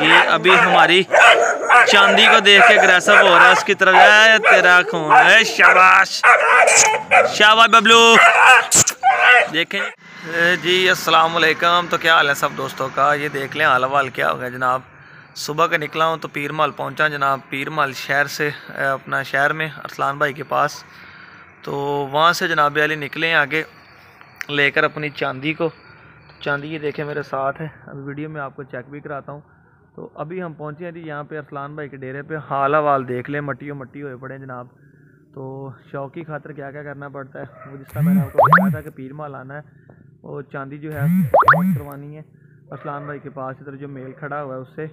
ये अभी हमारी चांदी को देख के अग्रेसिव हो रहा है, उसकी तरफ़ है तेरा खून है शाबाश। शाबाश, बबलू। देखें। जी अस्सलाम वालेकुम तो क्या हाल है सब दोस्तों का? ये देख लें हाल वाल क्या हो गया जनाब। सुबह का निकला हूँ तो पीर माल पहुँचा जनाब पीर माल शहर से अपना शहर में, अरसलान भाई के पास। तो वहाँ से जनाब अली निकले आगे, लेकर अपनी चांदी को। चांदी ये देखें मेरे साथ है। अभी वीडियो में आपको चेक भी कराता हूँ। तो अभी हम पहुँचे हैं जी यहाँ पे अरसलान भाई के डेरे पे। हाल हवाल देख लें मट्टी मट्टी हुए पड़े जनाब। तो शौक खातर क्या क्या करना पड़ता है, वो जिसका मैंने आपको बताया था कि पीर माल आना है, वो चांदी जो है करवानी है। अरसलान भाई के पास इधर जो मेल खड़ा हुआ है उससे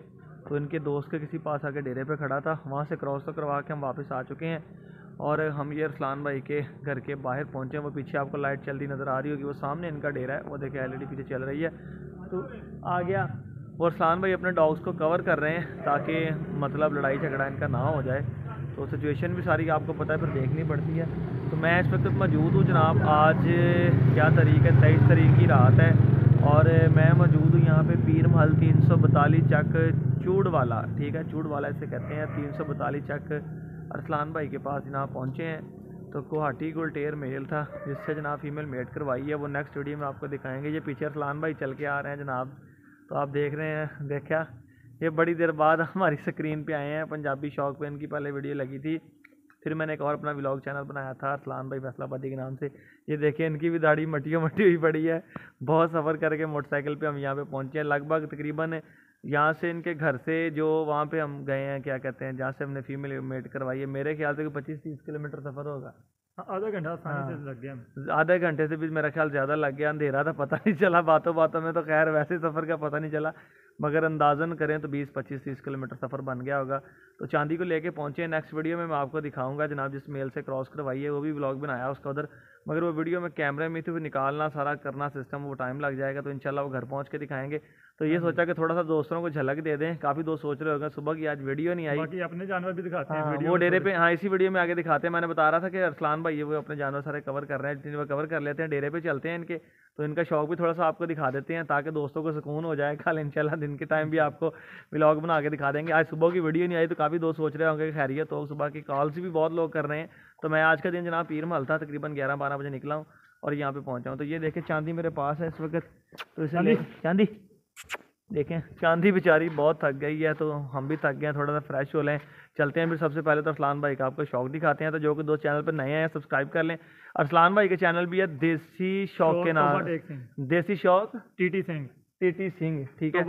तो इनके दोस्त के किसी पास आके डेरे पे खड़ा था। वहाँ से क्रॉस तो करवा के हम वापस आ चुके हैं और हम ये अरसलान भाई के घर के बाहर पहुँचे वो पीछे आपको लाइट चलती नज़र आ रही होगी, वो सामने इनका डेरा है, वो देखे एलईडी पीछे चल रही है। तो आ गया। वो अरसलान भाई अपने डॉग्स को कवर कर रहे हैं ताकि मतलब लड़ाई झगड़ा इनका ना हो जाए। तो सिचुएशन भी सारी आपको पता है, फिर देखनी पड़ती है। तो मैं इस वक्त मौजूद हूँ जनाब। आज क्या तारीख है? तेईस तारीख की रात है और मैं मौजूद हूँ यहाँ पे पीर महल तीन सौ बतालीस चक चूड़ वाला ठीक है? चूड़ वाला इसे कहते हैं। तीन सौ बतालीस चक अरसलान भाई के पास जनाब पहुँचे हैं। तो गुवाहाटी गुलटेर मेल था, जिससे जनाब फीमेल मेट करवाई है। वो नेक्स्ट वीडियो में आपको दिखाएँगे। ये पीछे अरसलान भाई चल के आ रहे हैं जनाब। तो आप देख रहे हैं, देखा ये बड़ी देर बाद हमारी स्क्रीन पे आए हैं, पंजाबी शौक पे इनकी पहले वीडियो लगी थी। फिर मैंने एक और अपना व्लॉग चैनल बनाया था अरसलान भाई फैसलाबादी के नाम से। ये देखिए, इनकी भी दाढ़ी मटियों मटी हुई पड़ी है। बहुत सफ़र करके मोटरसाइकिल पे हम यहाँ पे पहुँचे हैं। लगभग तकरीबन यहाँ से इनके घर से जो वहाँ पे हम गए हैं, क्या कहते हैं, जहाँ से हमने फीमेल मेट करवाई है। मेरे ख्याल से पच्चीस तीस किलोमीटर सफ़र होगा। आधा घंटा हाँ, से लग गया। आधे घंटे से भी मेरा ख्याल ज़्यादा लग गया अंधेरा था पता नहीं चला बातों बातों में तो खैर वैसे सफ़र का पता नहीं चला मगर अंदाज़न करें तो 20 25 30 किलोमीटर सफ़र बन गया होगा। तो चांदी को लेके पहुँचे नेक्स्ट वीडियो में मैं आपको दिखाऊँगा जनाब जिस मेल से क्रॉस करवाई है वो भी ब्लॉग बनाया उसका उधर। मगर वो वीडियो में कैमरे में थी वो निकालना सारा करना सिस्टम वो टाइम लग जाएगा तो इंशाल्लाह वो घर पहुँच के दिखाएँगे। तो ये हाँ सोचा कि थोड़ा सा दोस्तों को झलक दे दें। काफ़ी दोस्त सोच रहे होंगे सुबह की आज वीडियो नहीं आई। बाकी अपने जानवर भी दिखाते हैं हाँ, वो डेरे पे हाँ इसी वीडियो में आगे दिखाते हैं। मैंने बता रहा था कि अरसलान भाई वो अपने जानवर सारे कवर कर रहे हैं जिन्हें कवर कर लेते हैं डेरे पे चलते हैं इनके। तो इनका शौक भी थोड़ा सा आपको दिखा देते हैं ताकि दोस्तों को सुकून हो जाए। कल इंशाल्लाह दिन के टाइम भी आपको ब्लॉग बना के दिखा देंगे। आज सुबह की वीडियो नहीं आई तो काफ़ी दोस्त सोच रहे होंगे खैरियत हो सुबह की कॉल्स भी बहुत लोग कर रहे हैं। तो मैं आज का दिन जनाब पीर महल था तकरीबन ग्यारह बारह बजे निकला हूँ और यहाँ पे पहुँचा हूँ। तो ये देखें चांदी मेरे पास है इस वक्त। तो इसलिए चांदी? देखें चांदी बेचारी बहुत थक गई है तो हम भी थक गए हैं थोड़ा सा फ्रेश हो लें। चलते हैं फिर सबसे पहले तो अरसलान भाई का आपको शौक दिखाते हैं तो जो कि दो चैनल पर नए हैं सब्सक्राइब कर लें। अरसलान भाई का चैनल भी है देसी शौक के नाम। देसी शौक? T T Singh T T Singh ठीक है।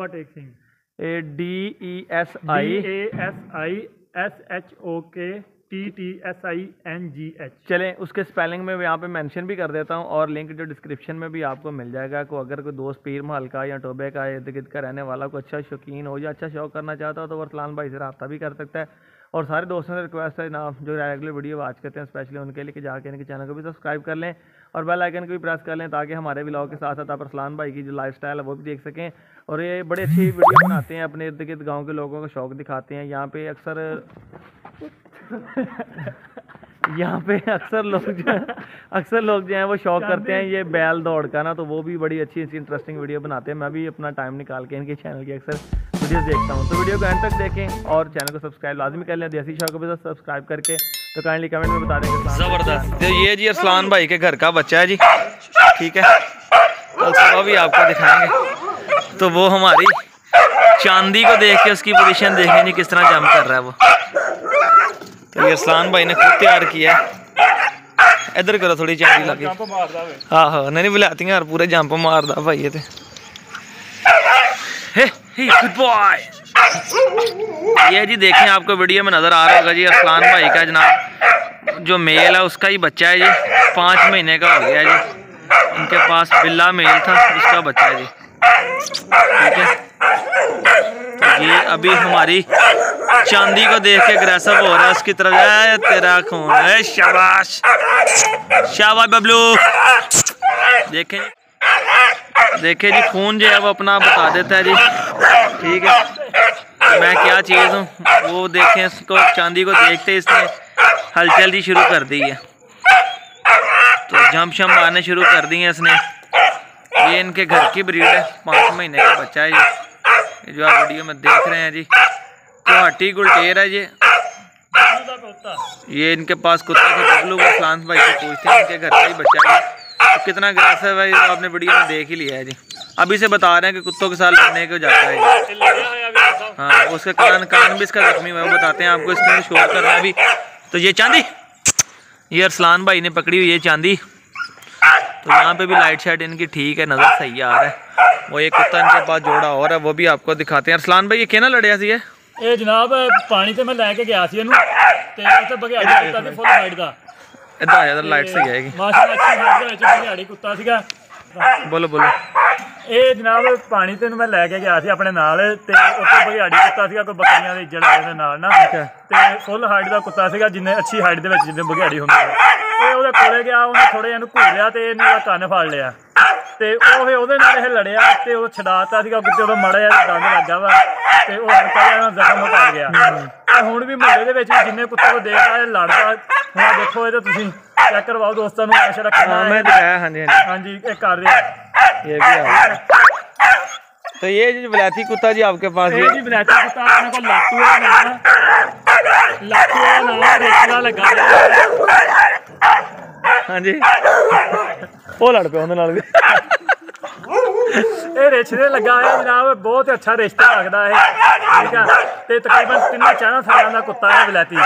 A D E S I A S I S H O K T T S I N G H चलें, उसके स्पेलिंग में यहाँ पे मेंशन भी कर देता हूँ और लिंक जो डिस्क्रिप्शन में भी आपको मिल जाएगा। को अगर कोई दोस्त पीर महल का या टोबे का इर्द गिर्द का रहने वाला को अच्छा शौकीन हो या अच्छा शौक करना चाहता हो तो वरसलान भाई से रहा भी कर सकता है। और सारे दोस्तों से रिक्वेस्ट है ना जो रेगुलर वीडियो वाच करते हैं स्पेशली उनके लिए कि जाके इनके चैनल को भी सब्सक्राइब कर लें और बेल आइकन को भी प्रेस कर लें ताकि हमारे ब्लॉग के साथ साथ आप अरसलान भाई की जो लाइफ है वो भी देख सकें। और ये बड़े अच्छी वीडियो बनाते हैं अपने इर्द गिर्द गाँव के लोगों का शौक दिखाते हैं। यहाँ पे अक्सर यहाँ पे अक्सर लोग जो है अक्सर लोग जो हैं वो शौक करते हैं ये बैल दौड़ का ना तो वो भी बड़ी अच्छी अच्छी इंटरेस्टिंग वीडियो बनाते हैं। मैं भी अपना टाइम निकाल के इनके चैनल की अक्सर वीडियोस देखता हूँ। तो वीडियो को एंड तक देखें और चैनल को सब्सक्राइब लाजमी कर लें। देसी शौक को भी सब्सक्राइब करके तो काइंडली कमेंट में बता देंगे ज़बरदस्त। तो ये जी अरसलान भाई के घर का बच्चा है जी। ठीक है? कल सुबह भी आपको दिखाएँगे। तो वो हमारी चांदी को देख के उसकी पोजीशन देखें जी किस तरह जम कर रहा है वो। तो ये सलान भाई ने खुद तैयार किया इधर करो थोड़ी चांदी लगे हाँ हाँ नहीं बुलाती यार पूरे जंप मारदा भाई ये ये जी देखें आपको वीडियो में नज़र आ रहा होगा जी अरसलान भाई का जनाब। जो मेल है उसका ही बच्चा है जी। पाँच महीने का हो गया जी। उनके पास बिल्ला मेल था, उसका बच्चा है जी। ठीक है? तो ये अभी हमारी चांदी को देख के अग्रेसिव हो रहा है, उसकी तरफ़ है, तेरा खून है, शाबाश। शाबाश बबलू। देखें। देखें जी, खून जो है वो अपना बता देता है जी। ठीक है। मैं क्या चीज़ हूँ? वो देखें इसको, चांदी को देखते इसने। हलचल जी शुरू कर दी है। तो जम शम मारने शुरू कर दी है इसने। ये इनके घर की ब्रीड है। पाँच महीने का बच्चा है ये जो आप वीडियो में देख रहे हैं जी। तो गुवाहाटी गुलटेर है ये ये इनके पास कुत्ता था बबलू को फ्लांस भाई से पूछते हैं। इनके घर का ही बच्चा है तो कितना ग्रासिव है भाई तो आपने वीडियो में देख ही लिया है जी। अभी से बता रहे हैं कि कुत्तों के साथ लड़ने को जाता है ये। ਇਹ ਲੜਿਆ ਹੋਇਆ ਵੀ ਦੱਸੋ हाँ उसका कान कान भी इसका जख्मी हुआ है वो बताते हैं आपको इसमें शोर कर रहा है अभी तो ये चांदी ये अरसलान भाई ने पकड़ी हुई है चांदी तो यहाँ पे भी लाइट शाइट इनकी ठीक है नज़र सही आ रहा है वो एक कुत्ता इनके पास जोड़ा और है वो भी आपको दिखाते हैं अरसलान भाई ये कहना लड़िया सी है ਇਹ ਜਨਾਬ ਪਾਣੀ ਤੇ ਮੈਂ ਲੈ ਕੇ ਗਿਆ ਸੀ ਇਹਨੂੰ ਤੇ ਉੱਥੇ ਬਘਿਆੜੀ ਕੁੱਤਾ ਸੀ ਫੁੱਲ ਹਾਈਟ ਦਾ इधर आ जाता लाइट सही आएगी ਮਾਸ਼ਾਅੱਲਾ ਅੱਛੀ ਹਾਈਟ ਦੇ ਵਿੱਚ ਬਘਿਆੜੀ ਕੁੱਤਾ ਸੀਗਾ बोलो बोलो ਇਹ ਜਨਾਬ ਪਾਣੀ ਤੈਨੂੰ ਮੈਂ ਲੈ ਕੇ ਗਿਆ ਸੀ ਆਪਣੇ ਨਾਲ ਤੇ ਉੱਥੇ ਬਗਿਆੜੀ ਕੁੱਤਾ ਸੀਗਾ ਕੋਈ ਬੱਕਰੀਆਂ ਦੇ ਇੱਜੜ ਦੇ ਨਾਲ ਨਾ। ਤੇ ਫੁੱਲ ਹਾਈਟ ਦਾ ਕੁੱਤਾ ਸੀਗਾ ਜਿੰਨੇ ਅੱਛੀ ਹਾਈਟ ਦੇ ਵਿੱਚ ਜਿੰਨੇ ਬਗਿਆੜੀ ਹੁੰਦੇ ਆ ਤੇ ਉਹਦੇ ਕੋਲੇ ਗਿਆ ਉਹਨੇ ਥੋੜੇ ਜਿਹਾ ਨੂੰ ਘੂਰਿਆ ਤੇ ਇਹਨੂੰ ਦਾ ਕੰਨ ਫੜ ਲਿਆ। ਤੇ ਉਹ ਫੇ ਉਹਦੇ ਨਾਲ ਇਹ ਲੜਿਆ ਤੇ ਉਹ ਛਡਾਤਾ ਸੀਗਾ ਕਿਤੇ ਉਹਦਾ ਮਾੜਾ ਜਿਹਾ ਦੰਦ ਲੱਗਾ ਵਾ ਤੇ ਉਹ ਹਲਕਾ ਜਿਹਾ ਜ਼ਖਮ ਹੋ ਗਿਆ। ਤੇ ਹੁਣ ਵੀ ਮੁੰਡੇ ਦੇ ਵਿੱਚ ਜਿੰਨੇ ਕੁੱਤੇ ਉਹ ਦੇਖਦਾ ਇਹ ਲੜਦਾ ਹੁਣ ਦੇਖੋ ਇਹ ਤਾਂ ਤੁਸੀਂ ਚੈੱਕ ਕਰਵਾਓ ਦੋਸਤਾਂ ਨੂੰ ਆਸ਼ਾ ਰੱਖਣਾ ਮੈਂ ਦਿਖਾਇਆ ਹਾਂਜੀ। ਹਾਂਜੀ ਇਹ ਕਰ ਰਿਹਾ। ये भी आ तो ये जो विलायती कुत्ता जी आपके पास ਇਹ ये ਜੀ ਬਲੈਕ ਕੁੱਤਾ ਆਪਣੇ ਕੋਲ ਲਾਟੂ ਦਾ ਨਾਮ ਹੈ ਲਾਟੂ ਦਾ ਨਾਮ ਹੈ ਰੇਖਲਾ ਲੱਗਾ ਹੋਇਆ। हाँ जी ਉਹ ਲੜ ਪਿਆ ਉਹਦੇ ਨਾਲ ਵੀ ਇਹ ਰਿਸ਼ਤੇ ਲੱਗਾ ਹੋਇਆ ਜਨਾਬ ਬਹੁਤ ਅੱਛਾ ਰਿਸ਼ਤਾ ਲੱਗਦਾ ਇਹ ਠੀਕ ਆ ਤੇ ਤਕਰੀਬਨ ਤਿੰਨਾਂ ਚਾਰਾਂ ਸਾਲਾਂ ਦਾ ਕੁੱਤਾ ਹੈ ਬਲੈਤੀ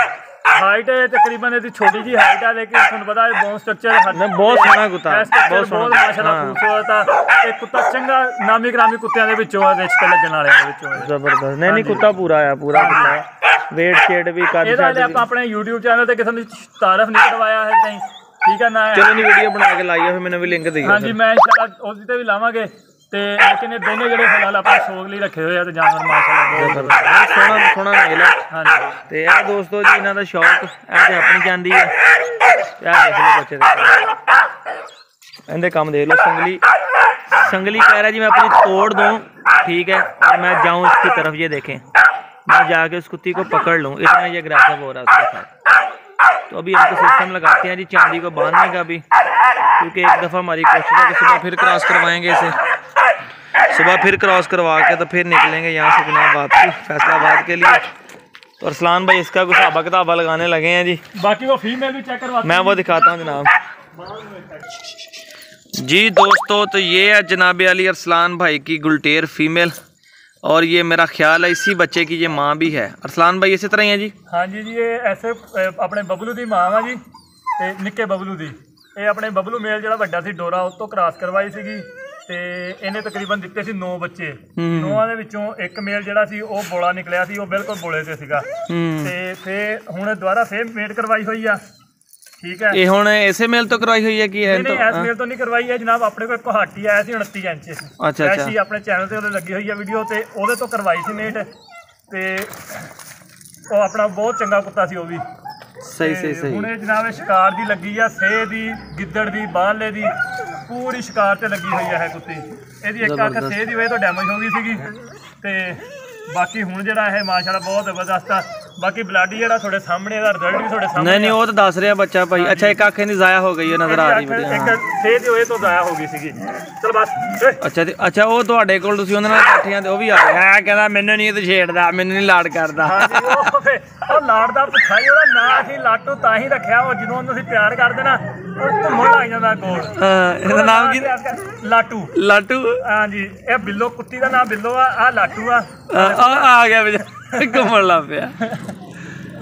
ਹਾਈਟ ਤਕਰੀਬਨ ਇਹਦੀ ਛੋਟੀ ਜੀ ਹਾਈਟ ਆ ਲੇਕਿਨ ਤੁਹਾਨੂੰ ਪਤਾ ਹੈ ਬੋਨ ਸਟਰਕਚਰ ਨਾ, ਬਹੁਤ ਸੋਹਣਾ ਕੁੱਤਾ, ਬਹੁਤ ਸੋਹਣਾ। ਮਾਸ਼ਾਅੱਲਾ ਹਾਂ। ਖੂਬਸੂਰਤ ਆ। ਇਹ ਕੁੱਤਾ ਚੰਗਾ ਨਾਮੀ ਗ੍ਰਾਮੀ ਕੁੱਤਿਆਂ ਦੇ ਵਿੱਚੋਂ ਆ ਰਿਸ਼ਤੇ ਲੱਗਣ ਵਾਲਿਆਂ ਦੇ ਵਿੱਚੋਂ ਹੈ। ਜ਼ਬਰਦਸਤ। ਨਹੀਂ ਨਹੀਂ ਕੁੱਤਾ ਪੂਰਾ ਆ ਪੂਰਾ ਕੁੱਤਾ। ਹੈ ਵੇਟ ਸ਼ੇਡ ਵੀ ਇਹਦਾ ਸ਼ੱਡ ਹਲੇ ਵੀ ਆਪਾਂ ਆਪਣੇ YouTube ਚੈਨਲ ਤੇ ਕਿਸੇ ਨੂੰ ਤਾਰਫ ਨਹੀਂ ਕਰਵਾਇਆ ਹੈ ਤਾਈਂ ਠੀਕ ਹੈ ਨਾ? ਚਲੋ ਨਹੀਂ ਵੀਡੀਓ ਬਣਾ ਕੇ ਲਾਈਏ ਫਿਰ ਮੈਨੂੰ ਵੀ ਲਿੰਕ ਦਿਓ ਹਾਂਜੀ ਮੈਂ ਇਨਸ਼ਾਅੱਲਾ ਉਹਦੀ ਤੇ ਵੀ ਲਾਵਾਂਗੇ। ਤੇ ਲੇਕਿਨ ਇਹ ਦੋਨੇ ਜਿਹੜੇ ਫਿਲਹਾਲ ਆਪਾਂ ਸ਼ੌਕ ਲਈ ਰੱਖੇ ਹੋਏ ਆ ਤੇ ਜਾਨਵਰ ਮਾਸ਼ਾਅੱਲਾ ਬਹੁਤ ਜ਼ਬਰਦਸਤ ਸੋਹਣਾ ਸੋਹਣਾ ਮੇਲ ਹੈ ਹਾਂਜੀ ਤੇ ਇਹ ਦੋਸਤੋ ਜੀ ਇਹਨਾਂ ਦਾ ਸ਼ੌਕ ਇਹ ਤੇ ਆਪਣੀ ਜਾਂਦੀ ਹੈ ਤੇ ਆਹ ਦੇਖ ਲਓ ਬੱਚੇ ਦੇ ਇਹਦੇ ਕੰਮ देख लो संगली संगली कह रहा है जी मैं अपनी तोड़ दूं ठीक है और मैं जाऊं इसकी तरफ ये देखें मैं जाके उस कुत्ती को पकड़ लूं इतना ये ग्रासअप हो रहा है उसके साथ तो अभी हमको सिस्टम लगाते हैं जी चांदी को बांधने का भी क्योंकि एक दफ़ा हमारी कोशिश है कि सुबह फिर क्रॉस करवाएंगे इसे सुबह फिर क्रॉस करवा के तो फिर निकलेंगे यहाँ से बिना वापसी फैसलाबाद के लिए। तो अरसलान भाई इसका कुछ हाबा किताबा लगाने लगे हैं जी। बाकी वो फीमेल भी चेक करवा मैं वो दिखाता हूँ जनाब। जी दोस्तों तो ये है जनाब अली अरसलान भाई की गुलटेर फीमेल और ये मेरा ख्याल है इसी बच्चे की ये माँ भी है। अरसलान भाई इसी तरह ही है जी? हाँ जी जी ये ऐसे अपने बबलू की माँ वा जी निक्के बबलू की ये अपने बबलू मेल जो व्डा सी डोरा उस तो क्रॉस करवाई थी ਤੇ ਇਹਨੇ ਤਕਰੀਬਨ ਦਿੱਤੇ ਸੀ 9 ਬੱਚੇ। ਨੌਵਾਂ ਦੇ ਵਿੱਚੋਂ ਇੱਕ ਮੇਲ ਜਿਹੜਾ ਸੀ ਉਹ ਬੋਲਾ ਨਿਕਲਿਆ ਸੀ ਉਹ ਬਿਲਕੁਲ ਬੋਲੇ ਤੇ ਸੀਗਾ। ਤੇ ਫੇ ਹੁਣ ਦੁਬਾਰਾ ਫੇਰ ਮੇਟ ਕਰਵਾਈ ਹੋਈ ਆ। ਠੀਕ ਹੈ। ਇਹ ਹੁਣ ਇਸੇ ਮੇਲ ਤੋਂ ਕਰਵਾਈ ਹੋਈ ਹੈ ਕੀ ਹੈ ਨਹੀਂ ਇਸ ਮੇਲ ਤੋਂ ਨਹੀਂ ਕਰਵਾਈ ਹੈ ਜਨਾਬ ਆਪਣੇ ਕੋਲ ਇੱਕ ਆਇਆ ਸੀ 29 ਇੰਚ। ਅੱਛਾ ਐਸੀ ਆਪਣੇ ਚੈਨਲ ਤੇ ਉਹਦੇ ਲੱਗੀ ਹੋਈ ਆ ਵੀਡੀਓ ਤੇ ਉਹਦੇ ਤੋਂ ਕਰਵਾਈ ਸੀ ਮੇਟ। ਤੇ ਉਹ ਆਪਣਾ ਬਹੁਤ ਚੰਗਾ ਕੁੱਤਾ ਸੀ ਉਹ ਵੀ। ਸਹੀ ਸਹੀ ਸਹੀ। ਹੁਣ ਇਹ ਜਨਾਬ ਸ਼ਿਕਾਰ ਦੀ ਲੱਗੀ ਆ ਸੇ ਦੀ ਗਿੱਦੜ ਦੀ ਬਾਹਲੇ ਦੀ। ਪੂਰੀ ਸ਼ਿਕਾਰ ਤੇ ਲੱਗੀ ਹੋਈ ਹੈ ਕੁੱਤੀ। ਇਹਦੀ ਇੱਕ ਅੱਖ ਸੇਹ ਦੀ ਵਜ੍ਹਾ ਤੋਂ ਡੈਮੇਜ ਹੋ ਗਈ ਸੀਗੀ। ਤੇ ਬਾਕੀ ਹੁਣ ਜਿਹੜਾ ਇਹ ਮਾਸ਼ਾਅੱਲਾ ਬਹੁਤ ਜ਼ਬਰਦਸਤ ਆ। ਬਾਕੀ ਬਲੱਡ ਜਿਹੜਾ ਤੁਹਾਡੇ ਸਾਹਮਣੇ ਇਹਦਾ ਰਿਜ਼ਲਟ ਵੀ ਤੁਹਾਡੇ ਸਾਹਮਣੇ ਨਹੀਂ ਨਹੀਂ ਉਹ ਤਾਂ ਦੱਸ ਰਿਹਾ ਬੱਚਾ ਭਾਈ। ਅੱਛਾ ਇੱਕ ਅੱਖ ਇਹਦੀ ਜ਼ਾਇਆ ਹੋ ਗਈ ਹੈ ਨਜ਼ਰ ਆ ਰਹੀ ਵੀਡੀਓ ਇੱਕ ਸੇਹ ਦੀ ਹੋਏ ਤੋਂ ਜ਼ਾਇਆ ਹੋ ਗਈ ਸੀਗੀ। ਚਲ ਬਸ ਅੱਛਾ ਤੇ ਅੱਛਾ ਉਹ ਤੁਹਾਡੇ ਕੋਲ ਤੁਸੀਂ ਉਹਨਾਂ ਨਾਲ ਇਕੱਠੀਆਂ ਤੇ ਉਹ ਵੀ ਆ ਗਿਆ ਹੈ ਕਹਿੰਦਾ ਮੈਨੂੰ ਨਹੀਂ ਇਹ ਛੇੜਦਾ ਮੈਨੂੰ ਨਹੀਂ ਲਾੜ ਕਰਦਾ। ਉਹ ਲਾੜ ਦਾ ਭੁੱਖਾ ਹੀ ਉਹਦਾ ਨਾਂ ਅਸੀਂ ਲਾਟੂ ਤਾਂ ਹੀ ਰੱਖਿਆ ਉਹ ਜਦੋਂ ਉਹਨੂੰ ਅਸੀਂ ਪਿਆਰ ਕਰਦੇ ਨਾ ਘੁੰਮਣ ਲੱਗ ਜਾਂਦਾ ਗੋਲ। ਹਾਂ, ਇਹਦਾ ਨਾਮ ਕੀ ਲਾਟੂ। ਲਾਟੂ। ਹਾਂਜੀ ਇਹ ਬਿੱਲੋ ਕੁੱਤੀ ਦਾ ਨਾਮ ਬਿੱਲੋ ਆ ਆ ਲਾਟੂ ਆ। ਆ ਆ- ਆ ਗਿਆ ਬਜਾ ਘੁੰਮਣ ਲੱਗ ਪਿਆ।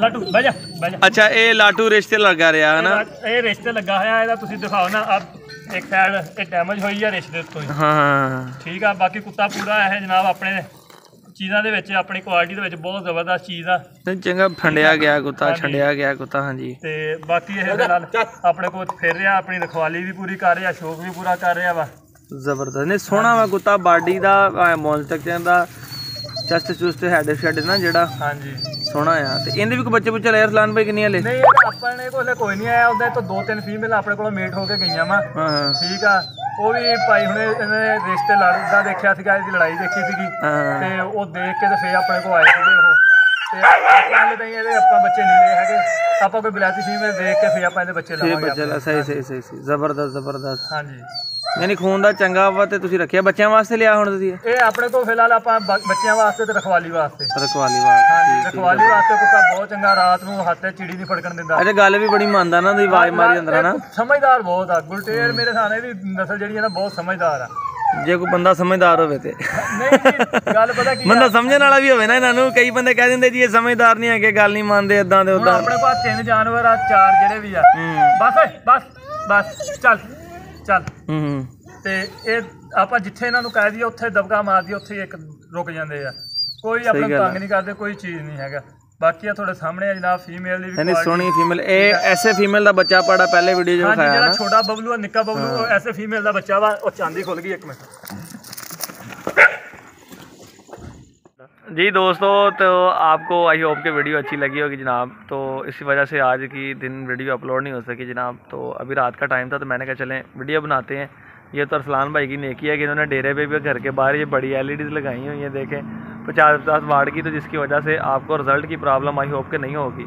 ਲਾਟੂ ਬਹਿ ਜਾ ਬਹਿ ਜਾ। ਅੱਛਾ ਇਹ ਲਾਟੂ ਰਿਸ਼ਤੇ ਲਗਾ ਰਿਹਾ ਹੈ ਨਾ ਇਹ ਰਿਸ਼ਤੇ ਲੱਗਾ ਹੋਇਆ ਇਹਦਾ ਤੁਸੀਂ ਦਿਖਾਓ ਨਾ ਆ ਇੱਕ ਸਾਈਡ ਇਹ ਡੈਮੇਜ ਹੋਈ ਆ ਰਿਸ਼ਤੇ ਤੋਂ ਹੀ ਹਾਂ। ਠੀਕ ਆ ਬਾਕੀ ਕੁੱਤਾ ਪੂਰਾ ਇਹ ਜਨਾਬ ਆਪਣੇ ਚੀਜ਼ਾਂ ਦੇ ਵਿੱਚ ਆਪਣੀ ਕੁਆਲਿਟੀ ਦੇ ਵਿੱਚ ਬਹੁਤ ਜ਼ਬਰਦਸਤ ਚੀਜ਼ ਆ। ਤੇ ਚੰਗਾ ਫੰਡਿਆ ਗਿਆ ਕੁੱਤਾ ਹਾਂਜੀ। ਛੰਡਿਆ ਗਿਆ ਕੁੱਤਾ ਹਾਂਜੀ। ਤੇ ਬਾਕੀ ਇਹ ਦੇ ਨਾਲ ਆਪਣੇ ਕੋਲ ਫਿਰ ਰਿਹਾ ਆਪਣੀ ਰਖਵਾਲੀ ਵੀ ਪੂਰੀ ਕਰ ਰਿਹਾ ਸ਼ੌਕ ਵੀ ਪੂਰਾ ਕਰ ਰਿਹਾ ਵਾ। ਜ਼ਬਰਦਸਤ। ਨੇ ਸੋਹਣਾ ਵਾ ਕੁੱਤਾ ਬਾਡੀ ਦਾ ਮੌਲ ਸਟਰਕਚਰ ਦਾ ਚੈਸਟ ਚੁਸਟ ਹੈਡ ਸ਼ੈਡ ਨਾ ਜਿਹੜਾ। ਹਾਂਜੀ। ਸੋਹਣਾ ਆ। ਤੇ ਇਹਦੇ ਵੀ ਕੋਈ ਬੱਚੇ ਬੁੱਚੇ ਲੈ ਰਸਲਾਨ ਭਾਈ ਕਿੰਨੀਆਂ ਲੈ ਨਹੀਂ ਇਹ ਆਪਣੇ ਕੋਲ ਕੋਈ ਨਹੀਂ ਆਇਆ ਉਹਦੇ ਤੋਂ ਦੋ ਤਿੰਨ ਫੀਮੇਲ ਆਪਣੇ ਕੋਲੋਂ ਮੇਟ ਹੋ ਕੇ ਗਈਆਂ ਵਾ। ਹਾਂ ਹਾਂ। ਠੀਕ ਆ। ਉਹ ਵੀ ਭਾਈ ਹੁਣੇ ਇਹਨੇ ਰਿਸ਼ਤੇ ਲੜਦਾ ਦੇਖਿਆ ਸੀਗਾ ਇਹਦੀ ਲੜਾਈ ਦੇਖੀ ਸੀਗੀ ਹਾਂ ਤੇ ਉਹ ਦੇਖ ਕੇ ਤੇ ਫੇਰ ਆਪਣੇ ਕੋਲ ਆਏ ਸੀਗੇ ਉਹ ਤੇ ਆਪਾਂ ਹਲੇ ਤਾਈਂ ਇਹਦੇ ਆਪਾਂ ਬੱਚੇ ਨਹੀਂ ਲਏ ਹੈਗੇ ਆਪਾਂ ਕੋਈ ਬਿਲਾਤੀ ਫੀਮੇਲ ਦੇਖ ਕੇ ਫੇਰ ਆਪਾਂ ਇਹਦੇ ਬੱਚੇ ਫਿਰ ਲਾਵਾਂਗੇ ਬੱਚਾ ਲੈ, ਸਹੀ ਸਹੀ ਸਹੀ ਸਹੀ ਜ਼ਬਰਦਸਤ ਜ਼ਬਰਦਸਤ ਹਾਂਜੀ ਯਾਨੀ ਖੂਨ ਦਾ ਚੰਗਾ ਵਾ ਤੇ ਤੁਸੀਂ ਰੱਖਿਆ। ਬੱਚਿਆਂ ਵਾਸਤੇ ਲਿਆ ਹੁਣ ਤੁਸੀਂ? ਇਹ? ਇਹ ਆਪਣੇ ਕੋਲ ਫਿਲਹਾਲ ਆਪਾਂ ਬ- ਬੱਚਿਆਂ ਵਾਸਤੇ ਤੇ ਰਖਵਾਲੀ ਵਾਸਤੇ। ਰਖਵਾਲੀ ਵਾਸਤੇ ਹਾਂਜੀ ਰਖਵਾਲੀ ਵਾਸਤੇ ਕੁੱਤਾ ਬਹੁਤ ਚੰਗਾ ਰਾਤ ਨੂੰ ਹੱਥ ਤੇ ਚਿੜੀ ਨਹੀਂ ਫੜਕਣ ਦਿੰਦਾ। ਅੱਛਾ ਗੱਲ ਵੀ ਬੜੀ ਮੰਨਦਾ ਨਾ ਤੁਸੀਂ ਆਵਾਜ਼ ਮਾਰੀ ਅੰਦਰ ਨਾ। ਇਹ ਸਮਝਦਾਰ ਬਹੁਤ ਆ ਗੁਲਟੇਰ ਮੇਰੇ ਸਾਹਮਣੇ ਵੀ ਨਸਲ ਜਿਹੜੀ ਹੈ ਨਾ ਬਹੁਤ ਸਮਝਦਾਰ ਆ। ਜੇ ਕੋਈ ਬੰਦਾ ਸਮਝਦਾਰ ਹੋਵੇ ਤੇ। ਨਹੀਂ ਜੀ ਗੱਲ ਪਤਾ ਕੀ ਆ? ਬੰਦਾ ਸਮਝਣ ਵਾਲਾ ਵੀ ਹੋਵੇ ਨਾ ਇਹਨਾਂ ਨੂੰ ਕਈ ਬੰਦੇ ਕਹਿ ਦਿੰਦੇ ਜੀ ਇਹ ਸਮਝਦਾਰ ਨਹੀਂ ਹੈਗੇ ਗੱਲ ਨਹੀਂ ਮੰਨਦੇ ਇਦਾਂ ਦੇ ਹੁਣ ਉਦਾਂ ਆਪਣੇ ਕੋਲ ਤਿੰਨ ਜਾਨਵਰ ਆ ਚਾਰ ਜਿਹੜੇ ਵੀ ਆ। ਬਸ ਓਏ ਬਸ ਬਸ ਚੱਲ। ਚੱਲ। ਹੂੰ ਤੇ ਇਹ ਆਪਾਂ ਜਿੱਥੇ ਇਹਨਾਂ ਨੂੰ ਕਹਿ ਦਈਏ ਉੱਥੇ ਦਬਕਾ ਮਾਰ ਦਈਏ ਉੱਥੇ ਹੀ ਇੱਕ ਰੁਕ ਜਾਂਦੇ ਆ। ਕੋਈ ਆਪਣੇ। ਤੰਗ ਨਹੀਂ ਕਰਦੇ ਕੋਈ ਚੀਜ਼ ਨਹੀਂ ਹੈਗਾ। ਬਾਕੀ ਆ ਤੁਹਾਡੇ ਸਾਹਮਣੇ ਆ ਜਨਾਬ ਫੀਮੇਲ ਦੀ ਵੀ quality। ਸੋਹਣੀ ਫੀਮੇਲ ਇਹ ਐਸੇ ਫੀਮੇਲ ਦਾ ਬੱਚਾ ਪਾੜਾ ਪਹਿਲੇ ਵੀਡੀਓ 'ਚ ਹਾਂਜੀ ਵਿਖਾਇਆ ਜਿਹੜਾ ਛੋਟਾ ਬਬਲੂ ਆ ਨਿੱਕਾ ਬਬਲੂ ਐਸੇ ਫੀਮੇਲ ਦਾ ਬੱਚਾ ਵਾ ਉਹ ਚਾਂਦੀ ਖੁੱਲ ਗਈ ਇੱਕ ਮਿੰਟ। जी दोस्तों तो आपको आई होप के वीडियो अच्छी लगी होगी जनाब। तो इसी वजह से आज की दिन वीडियो अपलोड नहीं हो सकी जनाब। तो अभी रात का टाइम था तो मैंने कहा चलें वीडियो बनाते हैं। ये तो अरसलान भाई की नेकी है कि इन्होंने डेरे पे भी घर के बाहर ये बड़ी एलईडीज लगाई हुई हैं, देखें। पचास पचास वाट की तो जिसकी वजह से आपको रिज़ल्ट की प्रॉब्लम आई होप के नहीं होगी।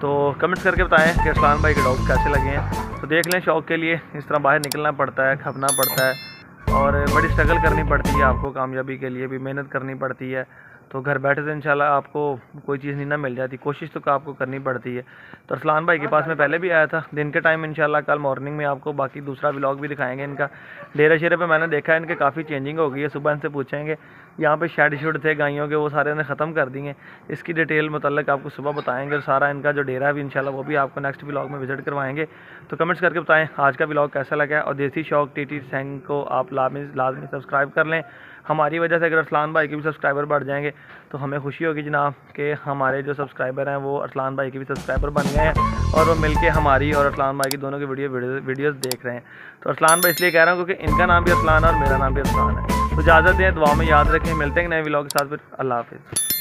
तो कमेंट्स करके बताएँ कि अरसलान भाई के डॉग्स कैसे लगे हैं। तो देख लें शौक के लिए, इस तरह बाहर निकलना पड़ता है, खपना पड़ता है। और बड़ी स्ट्रगल करनी पड़ती है आपको, कामयाबी के लिए भी, मेहनत करनी पड़ती है। तो घर बैठे तो इंशाल्लाह आपको कोई चीज़ नहीं ना मिल जाती। कोशिश तो आपको करनी पड़ती है। तो अरसलान भाई के पास मैं पहले भी आया था। दिन के टाइम इंशाल्लाह कल मॉर्निंग में आपको बाकी दूसरा व्लॉग भी दिखाएँगे इनका। डेरा शेरे पे मैंने देखा है इनके काफ़ी चेंजिंग हो गई है। सुबह इनसे पूछेंगे यहाँ पे शेड शुड थे गायों के, वो सारे इन्हें ख़त्म कर दिए। इसकी डिटेल मतलब आपको सुबह बताएँगे और सारा इनका जो डेरा है भी, इंशाल्लाह वो भी आपको नेक्स्ट व्लॉग में विज़िट करवाएँगे। तो कमेंट्स करके बताएँ, आज का व्लॉग कैसा लगा? और देसी शौक टी टी सैंग को आप लाजमी लाजमी सब्सक्राइब कर लें। हमारी वजह से अगर अरसलान भाई के भी सब्सक्राइबर बढ़ जाएँगे तो हमें खुशी होगी जनाब कि हमारे जो सब्सक्राइबर हैं, वो अरसलान भाई के भी सब्सक्राइबर बन गए हैं और वो मिलके हमारी और अरसलान भाई की दोनों की वीडियो वीडियोस देख रहे हैं। तो अरसलान भाई इसलिए कह रहा हूँ क्योंकि इनका नाम भी अरसलान है और मेरा नाम भी अरसलान है। इजाज़त दें, दुआ में याद रखें, मिलते हैं नए व्लॉग के साथ, फिर अल्लाह हाफिज़।